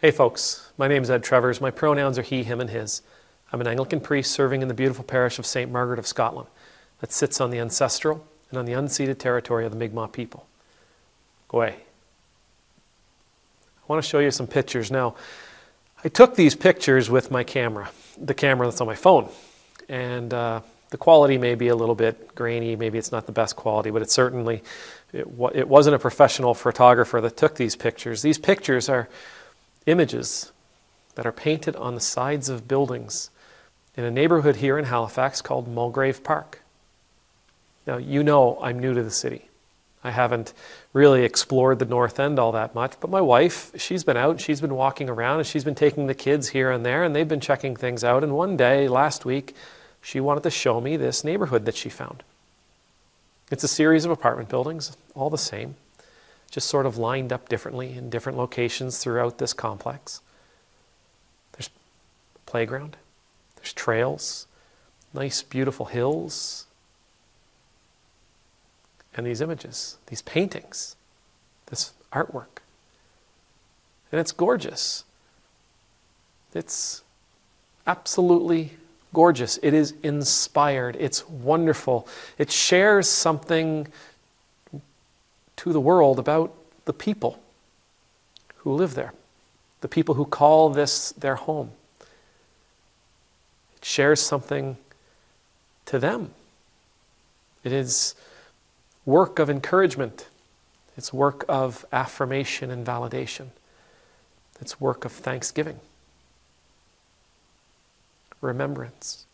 Hey folks, my name is Ed Trevors. My pronouns are he, him, and his. I'm an Anglican priest serving in the beautiful parish of St. Margaret of Scotland that sits on the ancestral and on the unceded territory of the Mi'kmaq people. Go away. I want to show you some pictures. Now, I took these pictures with my camera, the camera that's on my phone, and uh, the quality may be a little bit grainy, maybe it's not the best quality, but it certainly, it, it wasn't a professional photographer that took these pictures. These pictures are images that are painted on the sides of buildings in a neighborhood here in Halifax called Mulgrave Park. Now, you know I'm new to the city. I haven't really explored the North End all that much, but my wife, she's been out, she's been walking around, and she's been taking the kids here and there, and they've been checking things out. And one day, last week, she wanted to show me this neighborhood that she found. It's a series of apartment buildings, all the same just sort of lined up differently in different locations throughout this complex. There's playground, there's trails, nice, beautiful hills, and these images, these paintings, this artwork. And it's gorgeous. It's absolutely gorgeous. It is inspired. It's wonderful. It shares something to the world about the people who live there, the people who call this their home. It shares something to them. It is work of encouragement. It's work of affirmation and validation. It's work of thanksgiving, remembrance.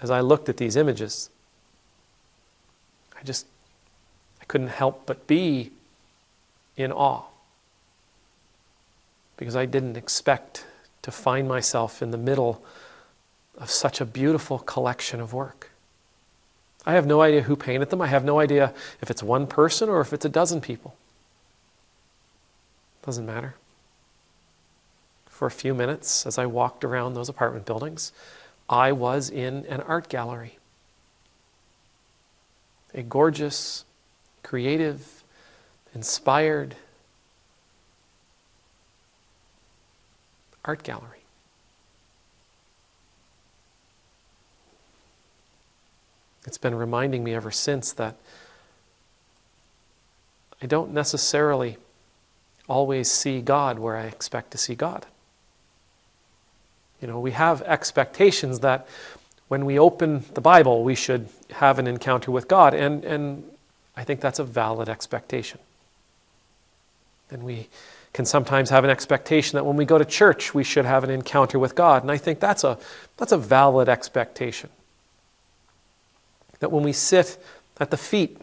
As I looked at these images, I just I couldn't help but be in awe because I didn't expect to find myself in the middle of such a beautiful collection of work. I have no idea who painted them. I have no idea if it's one person or if it's a dozen people. Doesn't matter. For a few minutes, as I walked around those apartment buildings, I was in an art gallery a gorgeous, creative, inspired art gallery. It's been reminding me ever since that I don't necessarily always see God where I expect to see God. You know, we have expectations that when we open the Bible, we should have an encounter with God. And, and I think that's a valid expectation. And we can sometimes have an expectation that when we go to church, we should have an encounter with God. And I think that's a, that's a valid expectation. That when we sit at the feet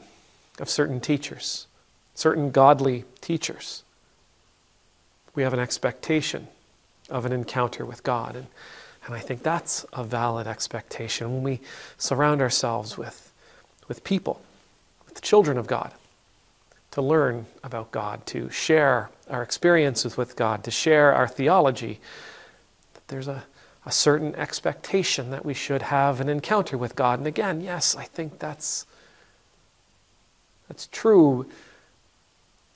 of certain teachers, certain godly teachers, we have an expectation of an encounter with God. And and I think that's a valid expectation when we surround ourselves with, with people, with the children of God, to learn about God, to share our experiences with God, to share our theology. That there's a, a certain expectation that we should have an encounter with God. And again, yes, I think that's, that's true.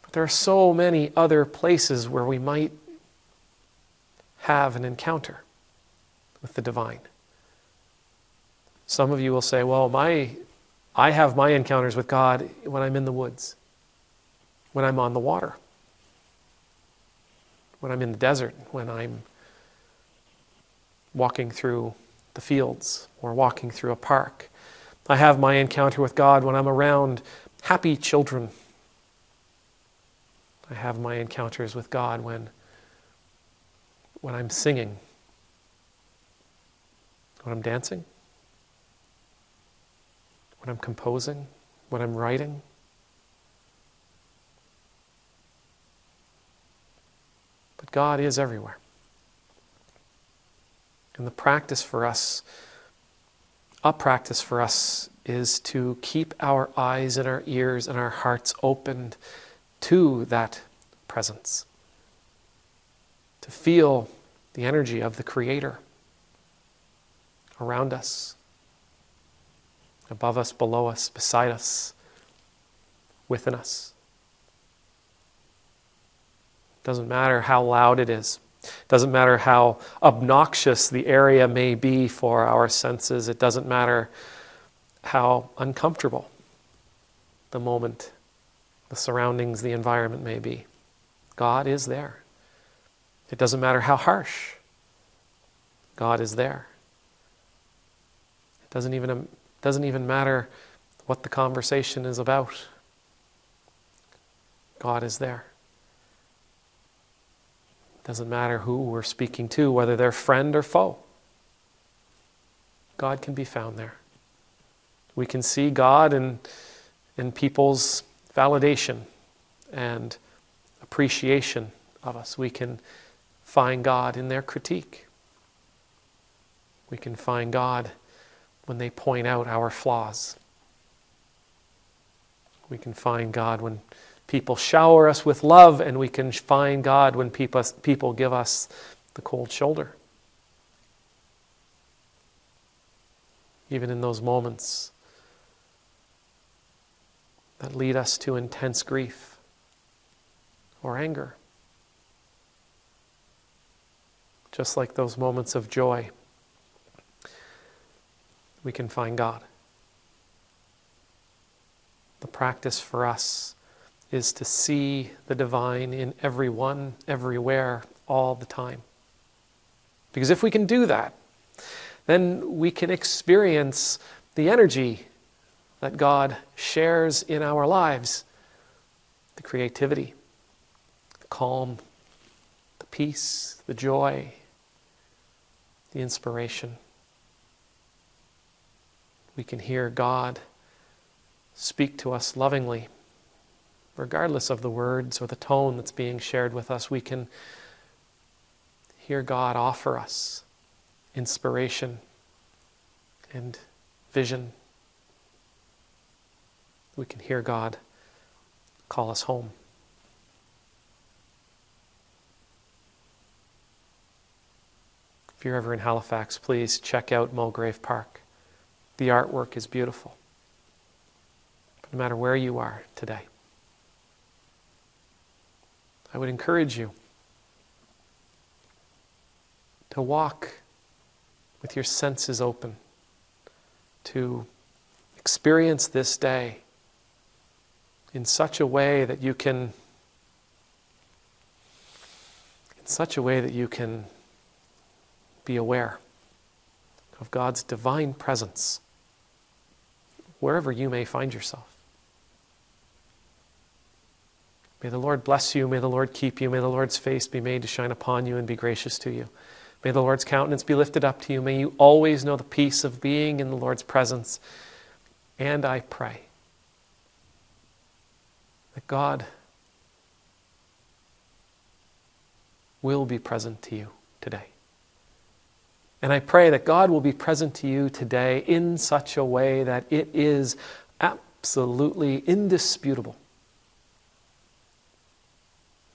But there are so many other places where we might have an encounter with the divine. Some of you will say, well, my, I have my encounters with God when I'm in the woods, when I'm on the water, when I'm in the desert, when I'm walking through the fields or walking through a park. I have my encounter with God when I'm around happy children. I have my encounters with God when, when I'm singing when I'm dancing, when I'm composing, when I'm writing. But God is everywhere. And the practice for us, a practice for us, is to keep our eyes and our ears and our hearts opened to that presence, to feel the energy of the Creator around us, above us, below us, beside us, within us. Doesn't matter how loud it is. Doesn't matter how obnoxious the area may be for our senses. It doesn't matter how uncomfortable the moment, the surroundings, the environment may be. God is there. It doesn't matter how harsh. God is there. Doesn't even, um, doesn't even matter what the conversation is about. God is there. Doesn't matter who we're speaking to, whether they're friend or foe. God can be found there. We can see God in, in people's validation and appreciation of us. We can find God in their critique. We can find God when they point out our flaws. We can find God when people shower us with love, and we can find God when people, people give us the cold shoulder. Even in those moments that lead us to intense grief or anger. Just like those moments of joy, we can find God. The practice for us is to see the divine in everyone, everywhere, all the time. Because if we can do that, then we can experience the energy that God shares in our lives the creativity, the calm, the peace, the joy, the inspiration. We can hear God speak to us lovingly regardless of the words or the tone that's being shared with us, we can hear God offer us inspiration and vision. We can hear God call us home. If you're ever in Halifax, please check out Mulgrave Park. The artwork is beautiful. no matter where you are today, I would encourage you to walk with your senses open, to experience this day in such a way that you can in such a way that you can be aware of God's divine presence wherever you may find yourself. May the Lord bless you. May the Lord keep you. May the Lord's face be made to shine upon you and be gracious to you. May the Lord's countenance be lifted up to you. May you always know the peace of being in the Lord's presence. And I pray that God will be present to you today. And I pray that God will be present to you today in such a way that it is absolutely indisputable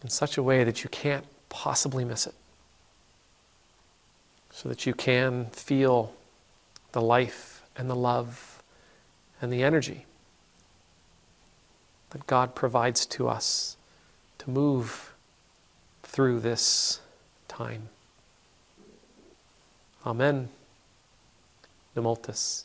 in such a way that you can't possibly miss it. So that you can feel the life and the love and the energy that God provides to us to move through this time. Amen. Nemultus.